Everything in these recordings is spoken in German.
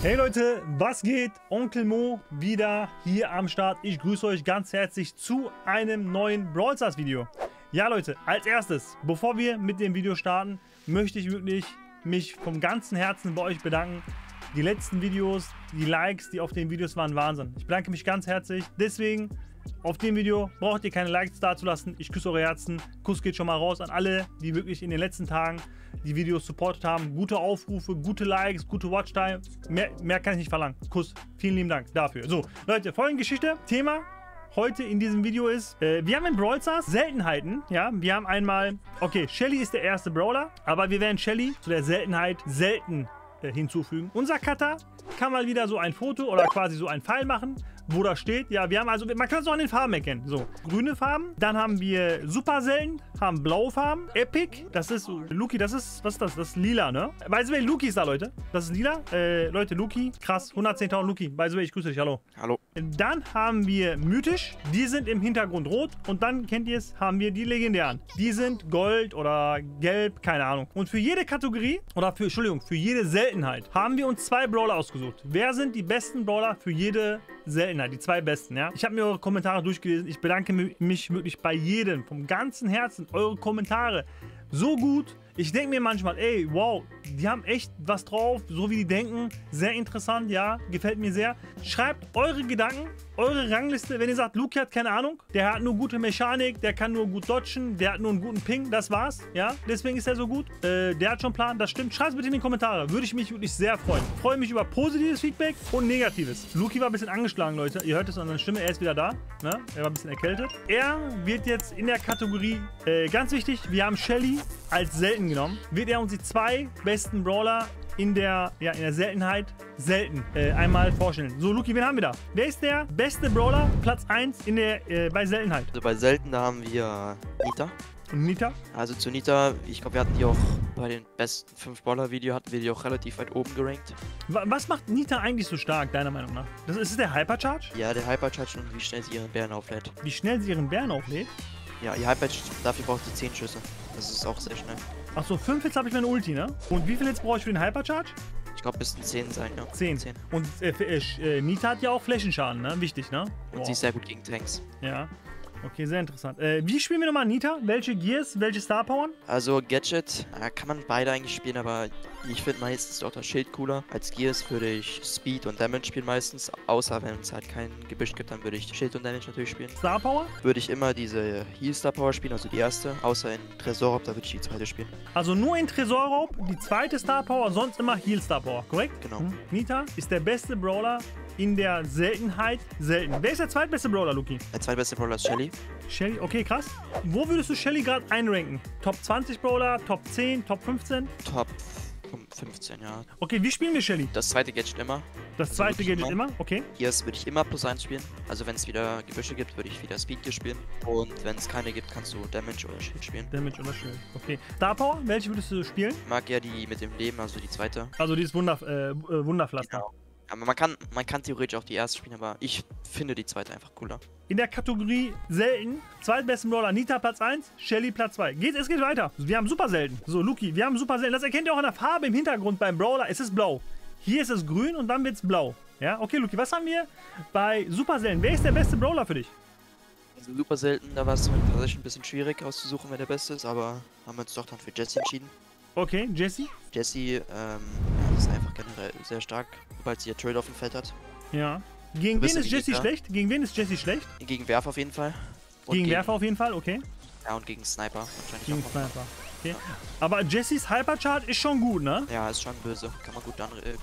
Hey Leute, was geht? Onkel Mo wieder hier am Start. Ich grüße euch ganz herzlich zu einem neuen Brawl Stars Video. Ja Leute, als erstes, bevor wir mit dem Video starten, möchte ich wirklich mich vom ganzen Herzen bei euch bedanken. Die letzten Videos, die Likes, die auf den Videos waren, Wahnsinn. Ich bedanke mich ganz herzlich. Deswegen auf dem Video braucht ihr keine Likes dazulassen. Ich küsse eure Herzen. Kuss geht schon mal raus an alle, die wirklich in den letzten Tagen die Videos supportet haben. Gute Aufrufe, gute Likes, gute Watchtime. Mehr, mehr kann ich nicht verlangen. Kuss. Vielen lieben Dank dafür. So, Leute, folgende Geschichte. Thema heute in diesem Video ist, äh, wir haben in Brawl Stars Seltenheiten, ja, wir haben einmal, okay, Shelly ist der erste Brawler, aber wir werden Shelly zu der Seltenheit selten äh, hinzufügen. Unser Cutter kann mal wieder so ein Foto oder quasi so ein Pfeil machen wo das steht. Ja, wir haben also, man kann es auch an den Farben erkennen. So, grüne Farben. Dann haben wir super selten, haben blaue Farben. Epic, das ist, Luki, das ist, was ist das? Das ist lila, ne? By the way, Luki ist da, Leute. Das ist lila. Äh, Leute, Luki, krass, 110.000 Luki. By the way, ich grüße dich, hallo. Hallo. Dann haben wir mythisch, die sind im Hintergrund rot. Und dann, kennt ihr es, haben wir die legendären. Die sind gold oder gelb, keine Ahnung. Und für jede Kategorie, oder für, Entschuldigung, für jede Seltenheit, haben wir uns zwei Brawler ausgesucht. Wer sind die besten Brawler für jede Seltenheit, die zwei besten, ja. Ich habe mir eure Kommentare durchgelesen. Ich bedanke mich wirklich bei jedem vom ganzen Herzen. Eure Kommentare so gut. Ich denke mir manchmal, ey, wow, die haben echt was drauf, so wie die denken. Sehr interessant, ja, gefällt mir sehr. Schreibt eure Gedanken, eure Rangliste. Wenn ihr sagt, Luki hat keine Ahnung, der hat nur gute Mechanik, der kann nur gut dodgen, der hat nur einen guten Ping, das war's, ja. Deswegen ist er so gut. Äh, der hat schon einen Plan, das stimmt. Schreibt es bitte in die Kommentare, würde ich mich wirklich sehr freuen. Freue mich über positives Feedback und negatives. Luki war ein bisschen angeschlagen, Leute. Ihr hört es an seiner Stimme, er ist wieder da. Ne? Er war ein bisschen erkältet. Er wird jetzt in der Kategorie, äh, ganz wichtig, wir haben Shelly als selten genommen, wird er uns die zwei besten Brawler in der, ja, in der Seltenheit selten äh, einmal vorstellen. So, Luki, wen haben wir da? Wer ist der beste Brawler, Platz 1 in der, äh, bei Seltenheit? Also bei selten, da haben wir Nita. Und Nita? Also zu Nita, ich glaube, wir hatten die auch bei den besten 5 Brawler Video, hatten wir die auch relativ weit oben gerankt. Was macht Nita eigentlich so stark, deiner Meinung nach? Das ist, ist der Hypercharge? Ja, der Hypercharge und wie schnell sie ihren Bären auflädt. Wie schnell sie ihren Bären auflädt? Ja, ihr Hypercharge, dafür braucht sie 10 Schüsse. Das ist auch sehr schnell. Achso, 5 Hits habe ich meine Ulti, ne? Und wie viel Hits brauche ich für den Hypercharge? Ich glaube, müssten 10 sein, ja. 10. 10. Und äh, äh, Nita hat ja auch Flächenschaden, ne? Wichtig, ne? Und sie ist sehr gut gegen Tanks. Ja. Okay, sehr interessant. Äh, wie spielen wir nochmal Nita? Welche Gears, welche Star Power? Also Gadget, äh, kann man beide eigentlich spielen, aber ich finde meistens doch das Schild cooler. Als Gears würde ich Speed und Damage spielen meistens, außer wenn es halt kein Gebüsch gibt, dann würde ich Schild und Damage natürlich spielen. Star Power? Würde ich immer diese Heal Star Power spielen, also die erste, außer in Tresorraub, da würde ich die zweite spielen. Also nur in Tresorraub die zweite Star Power, sonst immer Heal Star Power, korrekt? Genau. Hm. Nita ist der beste Brawler in der Seltenheit selten. Wer ist der zweitbeste Brawler, Luki? Der zweitbeste Brawler ist Shelly. Shelly, okay, krass. Wo würdest du Shelly gerade einranken? Top 20 Brawler, Top 10, Top 15? Top 15, ja. Okay, wie spielen wir Shelly? Das zweite Gadget immer. Das also zweite Gadget immer? Okay. Hier würde ich immer plus 1 spielen. Also wenn es wieder Gebüsche gibt, würde ich wieder Speed spielen. Und wenn es keine gibt, kannst du Damage oder Schild spielen. Damage oder Schild, okay. Star Power, welche würdest du spielen? Ich mag ja die mit dem Leben, also die zweite. Also die ist Wunder, äh, äh Wunderpflaster. Genau. Aber man kann, man kann theoretisch auch die erste spielen, aber ich finde die zweite einfach cooler. In der Kategorie selten, zweitbesten Brawler Nita Platz 1, Shelly Platz 2. Geht, es geht weiter. Wir haben super selten. So, Luki, wir haben super selten. Das erkennt ihr auch an der Farbe im Hintergrund beim Brawler. Es ist blau. Hier ist es grün und dann wird es blau. Ja, okay, Luki, was haben wir bei super selten? Wer ist der beste Brawler für dich? Also super selten, da war es tatsächlich ein bisschen schwierig auszusuchen, wer der beste ist, aber haben wir uns doch dann für Jesse entschieden. Okay, Jesse? Jesse, ähm, ist einfach generell sehr stark, sobald sie ihr Trade auf dem Feld hat. Ja. Gegen wen ist Jesse schlecht? Gegen wen ist Jesse schlecht? Gegen Werfer auf jeden Fall. Und gegen, gegen Werfer auf jeden Fall, okay. Ja, und gegen Sniper wahrscheinlich gegen auch. Sniper. Okay. Ja. Aber Jessys Hyperchart ist schon gut, ne? Ja, ist schon böse. Kann man gut dann äh,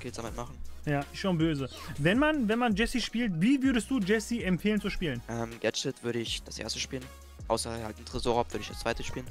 Kills damit machen. Ja, ist schon böse. Wenn man, wenn man Jesse spielt, wie würdest du Jesse empfehlen zu spielen? Ähm, Gadget würde ich das erste spielen. Außer halt ein Tresorraub würde ich das zweite spielen.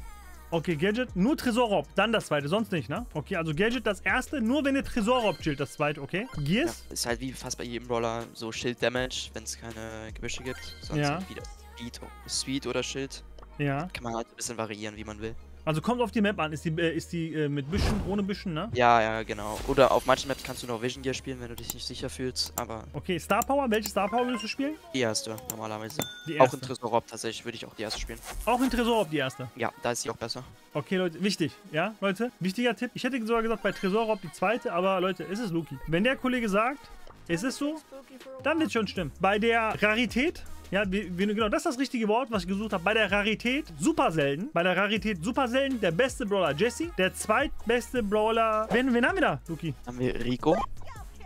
Okay, Gadget, nur Tresorraub, dann das zweite, sonst nicht, ne? Okay, also Gadget das erste, nur wenn ihr Tresorraub chillt, das zweite, okay? Gears? Ja, ist halt wie fast bei jedem Brawler so Schild-Damage, wenn es keine Gebüsche gibt. Sonst ja. wieder Speed, Speed oder Schild. Ja. Kann man halt ein bisschen variieren, wie man will. Also kommt auf die Map an. Ist die, äh, ist die äh, mit Büschen, ohne Büschen, ne? Ja, ja, genau. Oder auf manchen Maps kannst du noch Vision Gear spielen, wenn du dich nicht sicher fühlst, aber Okay, Star Power. Welche Star Power willst du spielen? die erste normalerweise. Die Auch erste. in Tresorop tatsächlich würde ich auch die erste spielen. Auch in Tresor auf die erste. Ja, da ist sie auch besser. Okay, Leute, wichtig, ja, Leute, wichtiger Tipp. Ich hätte sogar gesagt bei Tresorraub die zweite, aber Leute, es ist Luki. Wenn der Kollege sagt, es ist so, dann wird schon stimmen. Bei der Rarität, ja, genau, das ist das richtige Wort, was ich gesucht habe. Bei der Rarität super selten. Bei der Rarität super selten der beste Brawler Jesse, der zweitbeste Brawler. Wen, wen haben wir da, Luki? Haben wir Rico.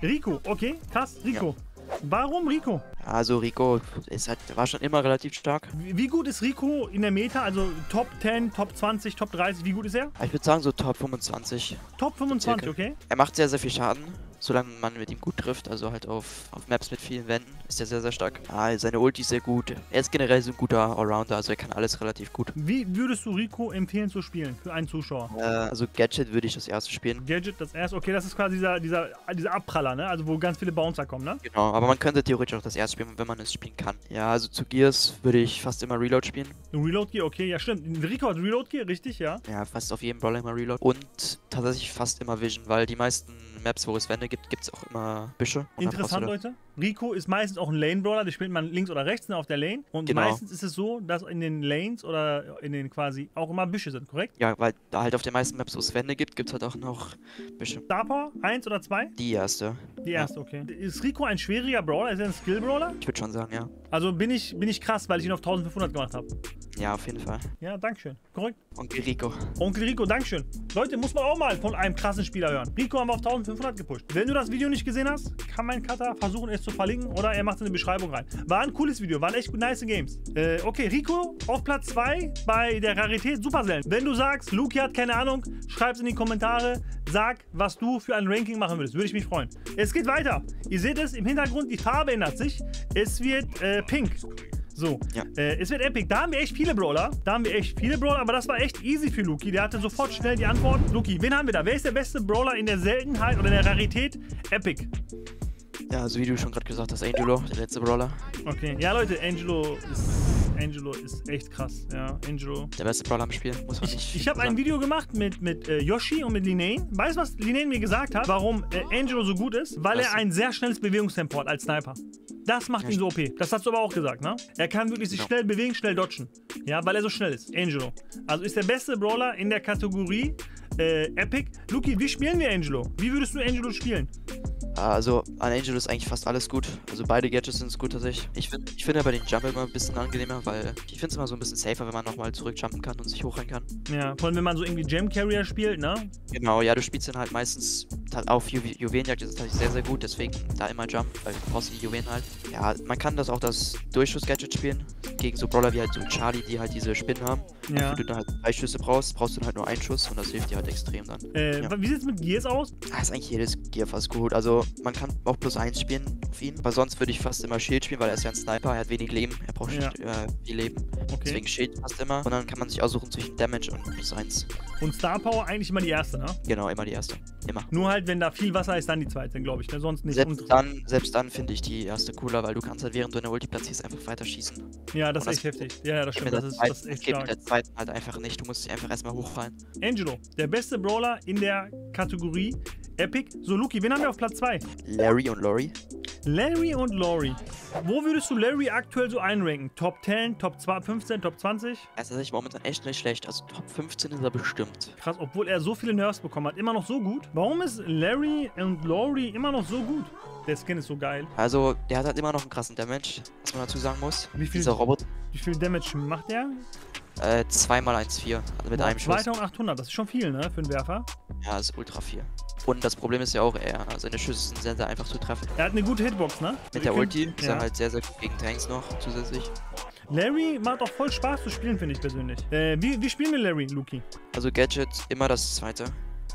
Rico, okay, krass, Rico. Warum Rico? Also Rico ist halt, war schon immer relativ stark. Wie, wie gut ist Rico in der Meta? Also Top 10, Top 20, Top 30, wie gut ist er? Ich würde sagen so Top 25. Top 25, Circa. okay. Er macht sehr, sehr viel Schaden, solange man mit ihm gut trifft. Also halt auf, auf Maps mit vielen Wänden ist er sehr, sehr stark. Ah, seine Ulti ist sehr gut. Er ist generell so ein guter Allrounder, also er kann alles relativ gut. Wie würdest du Rico empfehlen zu spielen für einen Zuschauer? Äh, also Gadget würde ich das erste spielen. Gadget, das erste, okay, das ist quasi dieser, dieser, dieser Abpraller, ne? Also wo ganz viele Bouncer kommen, ne? Genau, aber man könnte theoretisch auch das erste spielen, wenn man es spielen kann. Ja, also zu Gears würde ich fast immer Reload spielen. Reload Gear, okay, ja stimmt. Rico hat Reload Gear, richtig, ja. Ja, fast auf jedem Brawler immer Reload. Und tatsächlich fast immer Vision, weil die meisten Maps, wo es Wände gibt, gibt es auch immer Büsche. Interessant, Leute. Rico ist meistens auch ein Lane-Brawler, den spielt man links oder rechts ne, auf der Lane. Und Genau. meistens ist es so, dass in den Lanes oder in den quasi auch immer Büsche sind, korrekt? Ja, weil da halt auf den meisten Maps, wo es Wände gibt, gibt es halt auch noch Büsche. Star Power, eins oder zwei? Die erste. Die erste, okay. Ist Rico ein schwieriger Brawler? Ist er ein Skill-Brawler? Ich würde schon sagen, ja. Also bin ich, bin ich krass, weil ich ihn auf 1500 gemacht habe. Ja, auf jeden Fall. Ja, Dankeschön. Korrekt. Und Rico. Onkel Rico, Dankeschön. Leute, muss man auch mal von einem krassen Spieler hören. Rico haben wir auf 1500 gepusht. Wenn du das Video nicht gesehen hast, kann mein Cutter versuchen, es zu verlinken oder er macht es in die Beschreibung rein. War ein cooles Video, waren echt nice Games. Äh, okay, Rico auf Platz 2 bei der Rarität super selten. Wenn du sagst, Luki hat keine Ahnung, schreib's in die Kommentare. Sag, was du für ein Ranking machen würdest. Würde ich mich freuen. Es geht weiter. Ihr seht es im Hintergrund, die Farbe ändert sich. Es wird äh, pink. So, Ja. äh, es wird epic. Da haben wir echt viele Brawler. Da haben wir echt viele Brawler, aber das war echt easy für Luki. Der hatte sofort schnell die Antworten. Luki, wen haben wir da? Wer ist der beste Brawler in der Seltenheit oder in der Rarität? Epic. Ja, also wie du schon gerade gesagt hast, Angelo, der letzte Brawler. Okay. Ja, Leute, Angelo ist, Angelo ist echt krass. Ja, Angelo. Der beste Brawler am Spiel, muss man nicht Ich habe ein. Video gemacht mit, mit äh, Yoshi und mit Linane. Weißt du, was Linane mir gesagt hat? Warum äh, Angelo so gut ist? Weil Was? er ein sehr schnelles Bewegungstempo hat als Sniper. Das macht Ja, ihn so OP. Das hast du aber auch gesagt, ne? Er kann wirklich sich Genau. schnell bewegen, schnell dodgen. Ja, weil er so schnell ist. Angelo. Also ist der beste Brawler in der Kategorie äh, Epic. Luki, wie spielen wir Angelo? Wie würdest du Angelo spielen? Ah, Also an Angelo ist eigentlich fast alles gut. Also beide Gadgets sind gut tatsächlich. Ich finde ich find aber den Jump immer ein bisschen angenehmer, weil ich finde es immer so ein bisschen safer, wenn man nochmal zurückjumpen kann und sich hochrennen kann. Ja, vor allem wenn man so irgendwie Gem Carrier spielt, ne? Genau, ja, du spielst dann halt meistens halt auf Ju Juwelenjagd ist das halt sehr, sehr gut, deswegen da immer Jump, weil du brauchst die Juwelen halt. Ja, man kann das auch das Durchschuss-Gadget spielen, gegen so Brawler wie halt so Charlie, die halt diese Spinnen haben. Ja. Wenn du dann halt drei Schüsse brauchst, brauchst du dann halt nur einen Schuss und das hilft dir halt extrem dann. Äh, Ja. Wie sieht's mit Gears aus? Ah, ist eigentlich jedes Gear fast gut. Also man kann auch plus eins spielen auf ihn, aber sonst würde ich fast immer Shield spielen, weil er ist ja ein Sniper, er hat wenig Leben, er braucht Ja. äh, viel Leben. Okay. Deswegen Shield fast immer. Und dann kann man sich aussuchen zwischen Damage und plus eins. Und Star Power eigentlich immer die erste, ne? Genau, immer die erste. Immer. Nur halt, wenn da viel Wasser ist, dann die zweite, glaube ich. Ne? Sonst nicht. Selbst Und- dann, selbst dann finde ich die erste cooler, weil du kannst halt während du eine Ulti platzierst einfach weiter schießen. ja, das ist und echt das- heftig. Ja, ja, das stimmt. Das der ist, zweiten- das ist echt geht mit stark. der zweiten halt einfach nicht. Du musst dich einfach erstmal hochfallen. Angelo, der beste Brawler in der Kategorie Epic. So, Luki, wen haben wir auf Platz 2? Larry und Lori. Larry und Lori. Wo würdest du Larry aktuell so einranken? Top 10, Top 2, 15, Top 20? Er ist tatsächlich momentan echt nicht schlecht. Also Top 15 ist er bestimmt. Krass, obwohl er so viele Nerfs bekommen hat. Immer noch so gut. Warum ist Larry und Lori immer noch so gut? Der Skin ist so geil. Also, der hat halt immer noch einen krassen Damage, was man dazu sagen muss. Wie viel- Dieser Roboter. Wie viel Damage macht der? Äh, 2x1,4. Also mit Boah, einem Schuss. 2800, das ist schon viel, ne? Für einen Werfer. Ja, das ist ultra viel. Und das Problem ist ja auch, er, seine Schüsse sind sehr, sehr einfach zu treffen. Er hat eine gute Hitbox, ne? Mit der Wir Ulti können- ist er halt sehr, sehr gut gegen Tanks noch zusätzlich. Larry macht auch voll Spaß zu spielen, finde ich persönlich. Äh, wie, wie spielen wir Larry, Luki? Also Gadget immer das zweite.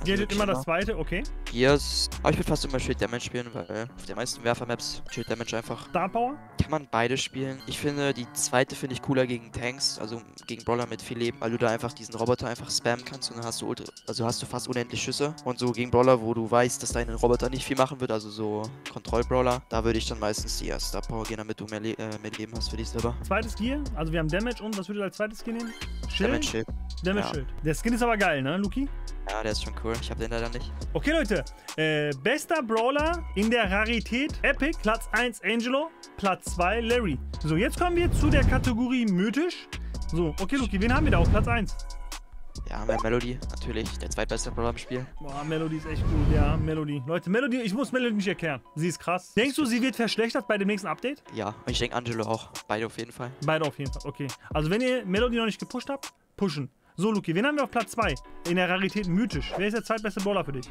Also Gadget wirklich immer das zweite, okay. Gears, aber ich würde fast immer Shield Damage spielen, weil auf den meisten Werfer-Maps Shield Damage einfach. Star Power? Kann man beide spielen. Ich finde, die zweite finde ich cooler gegen Tanks, also gegen Brawler mit viel Leben, weil du da einfach diesen Roboter einfach spammen kannst und dann hast du ultra, also hast du fast unendlich Schüsse. Und so gegen Brawler, wo du weißt, dass dein Roboter nicht viel machen wird, also so Kontroll-Brawler, da würde ich dann meistens die erste Star Power gehen, damit du mehr, Le äh, mehr Leben hast für dich selber. Zweites Gear, also wir haben Damage und was würdest du als zweites Gear nehmen? Schild? Damage Shield. Damage ja. Der Skin ist aber geil, ne, Luki? Ja, der ist schon cool. Ich habe den leider nicht. Okay, Leute. Äh, bester Brawler in der Rarität Epic. Platz 1 Angelo. Platz 2 Larry. So, jetzt kommen wir zu der Kategorie mythisch. So, okay, Luki, wen haben wir da auf Platz 1? Ja, mehr Melody, natürlich. Der zweitbeste Brawler im Spiel. Boah, Melody ist echt gut, ja, Melody. Leute, Melody, ich muss Melody nicht erklären. Sie ist krass. Denkst du, sie wird verschlechtert bei dem nächsten Update? Ja, und ich denke Angelo auch. Beide auf jeden Fall. Beide auf jeden Fall, okay. Also, wenn ihr Melody noch nicht gepusht habt, pushen. So, Luki, wen haben wir auf Platz 2? In der Rarität mythisch. Wer ist der zweitbeste Brawler für dich?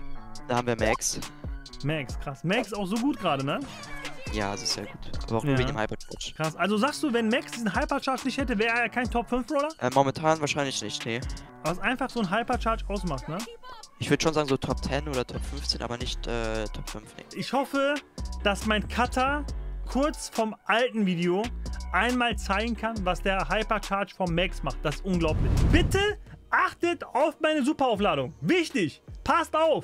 Da haben wir Max. Max, krass. Max ist auch so gut gerade, ne? Ja, das ist sehr gut. Aber auch nur Ja. wegen dem Hypercharge. Krass. Also sagst du, wenn Max diesen Hypercharge nicht hätte, wäre er kein Top 5 Brawler? Äh, momentan wahrscheinlich nicht, nee. Was einfach so ein Hypercharge ausmacht, ne? Ich würde schon sagen so Top 10 oder Top 15, aber nicht äh, Top 5, nee. Ich hoffe, dass mein Cutter kurz vom alten Video einmal zeigen kann, was der Hypercharge vom Max macht. Das ist unglaublich. Bitte achtet auf meine Superaufladung. Wichtig. Passt auf.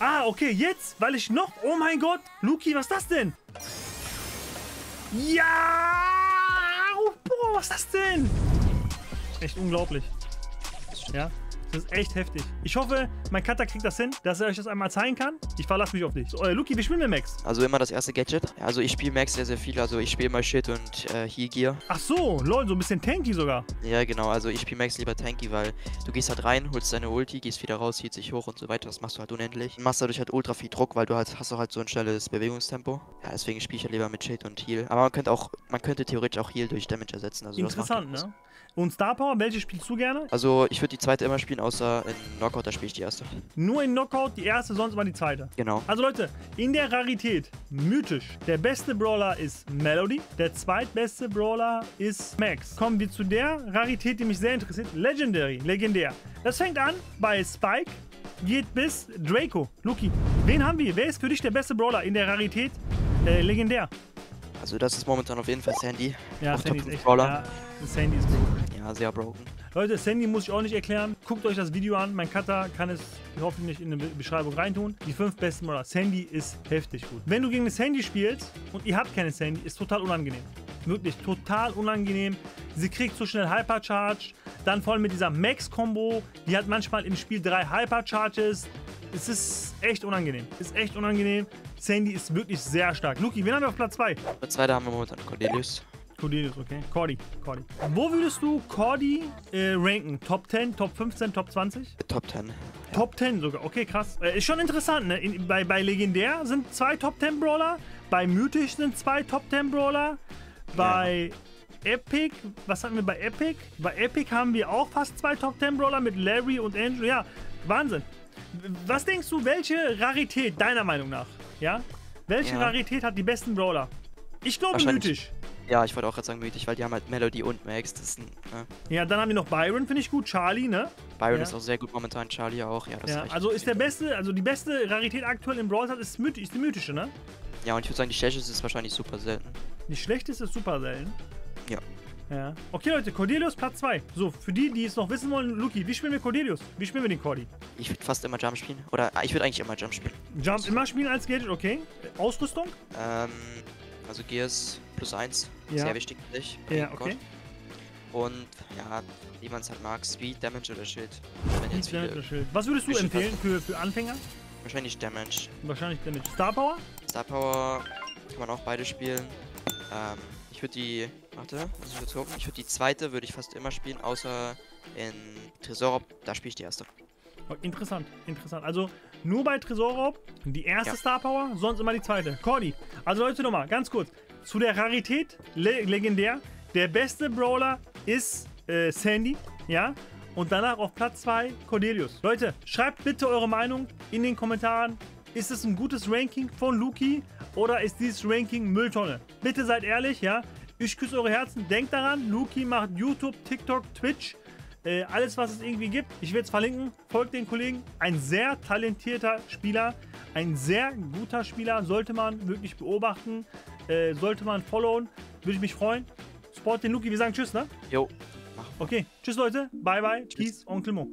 Ah, okay, jetzt, weil ich noch... Oh mein Gott. Luki, was ist das denn? Ja! Oh, boah, was ist das denn? Echt unglaublich. Ja, das ist echt heftig. Ich hoffe, mein Cutter kriegt das hin, dass er euch das einmal zeigen kann. Ich verlasse mich auf dich. So, äh, Luki, wie spielen wir Max? Also immer das erste Gadget. Also ich spiele Max sehr, sehr viel. Also ich spiele immer Shit und äh, Heal Gear. Ach so, lol, so ein bisschen tanky sogar. Ja, genau. Also ich spiele Max lieber tanky, weil du gehst halt rein, holst deine Ulti, gehst wieder raus, hielt sich hoch und so weiter. Das machst du halt unendlich. Und machst dadurch halt ultra viel Druck, weil du halt hast auch halt so ein schnelles Bewegungstempo. Ja, deswegen spiele ich halt lieber mit Shit und Heal. Aber man könnte auch, man könnte theoretisch auch Heal durch Damage ersetzen. Also Interessant, ne? Und Star Power, welche spielst du gerne? Also ich würde die zweite immer spielen, außer in Knockout, da spiele ich die erste. Nur in Knockout die erste, sonst immer die zweite. Genau. Also Leute, in der Rarität, mythisch, der beste Brawler ist Melody, der zweitbeste Brawler ist Max. Kommen wir zu der Rarität, die mich sehr interessiert, Legendary, legendär. Das fängt an bei Spike, geht bis Draco. Luki, wen haben wir? Wer ist für dich der beste Brawler in der Rarität äh, legendär? Also das ist momentan auf jeden Fall Sandy. Ja, Sandy ist 5 echt. Brawler. Ja, Sandy ist broken. Ja, sehr broken. Leute, Sandy muss ich auch nicht erklären. Guckt euch das Video an. Mein Cutter kann es hoffentlich in die Be- Beschreibung reintun. Die fünf besten Brawler. Sandy ist heftig gut. Wenn du gegen eine Sandy spielst und ihr habt keine Sandy, ist total unangenehm. Wirklich total unangenehm. Sie kriegt so schnell Hypercharge. Dann vor allem mit dieser Max-Kombo. Die hat manchmal im Spiel drei Hypercharges. Es ist echt unangenehm. Ist echt unangenehm. Sandy ist wirklich sehr stark. Luki, wen haben wir auf Platz 2? Als zweiter haben wir momentan Cordelius. Cordelius, okay. Cordy, Cordy. Wo würdest du Cordy äh, ranken? Top 10, Top 15, Top 20? Top 10. Top 10 sogar. Okay, krass. Äh, ist schon interessant, ne? In, bei, bei Legendär sind zwei Top 10 Brawler. Bei Mythisch sind zwei Top 10 Brawler. Bei Epic, was hatten wir bei Epic? Bei Epic haben wir auch fast zwei Top 10 Brawler mit Larry und Andrew. Ja, Wahnsinn. Was denkst du, welche Rarität deiner Meinung nach? Ja? Welche Ja. Rarität hat die besten Brawler? Ich glaube Mythisch. Ja, ich wollte auch gerade sagen mythisch, weil die haben halt Melody und Max. Das ist ein, ne? Ja, dann haben wir noch Byron, finde ich gut. Charlie, ne? Byron Ja. ist auch sehr gut momentan, Charlie auch. Ja, das Ja, also ist der beste, also die beste Rarität aktuell im Brawl ist, myth ist die mythische, ne? Ja, und ich würde sagen, die Schwäche ist wahrscheinlich super selten. Die schlechteste ist super selten. Ja. Ja. Okay, Leute, Cordelius Platz 2. So, für die, die es noch wissen wollen, Luki, wie spielen wir Cordelius? Wie spielen wir den Cordy? Ich würde fast immer Jump spielen. Oder ah, ich würde eigentlich immer Jump spielen. Jump immer spielen als Gadget, okay. Ausrüstung? Ähm, also Gears plus 1. Ja. Sehr wichtig für dich. Ja, Gott. okay. Und ja, wie man es halt mag, Speed, Damage oder Schild. Speed, viele, Schild. Was würdest du empfehlen für, für Anfänger? wahrscheinlich Damage. Wahrscheinlich Damage. Star Power? Star Power kann man auch beide spielen. Ähm, ich würde die, warte, muss ich kurz gucken. Ich würde die zweite würde ich fast immer spielen, außer in Tresor, da spiele ich die erste. Oh, interessant, interessant. Also nur bei Tresorraub die erste Ja. Star Power, sonst immer die zweite. Cordy. Also Leute nochmal, ganz kurz. Zu der Rarität, le legendär. Der beste Brawler ist äh, Sandy, ja. Und danach auf Platz 2 Cordelius. Leute, schreibt bitte eure Meinung in den Kommentaren. Ist es ein gutes Ranking von Luki oder ist dieses Ranking Mülltonne? Bitte seid ehrlich, ja. Ich küsse eure Herzen. Denkt daran, Luki macht YouTube, TikTok, Twitch. Äh, alles, was es irgendwie gibt, ich werde es verlinken. Folgt den Kollegen. Ein sehr talentierter Spieler. Ein sehr guter Spieler. Sollte man wirklich beobachten. Äh, sollte man followen. Würde ich mich freuen. Sport den Luki. Wir sagen Tschüss, ne? Jo. Okay. Tschüss, Leute. Bye, bye. Tschüss. Peace. Onkel Mo.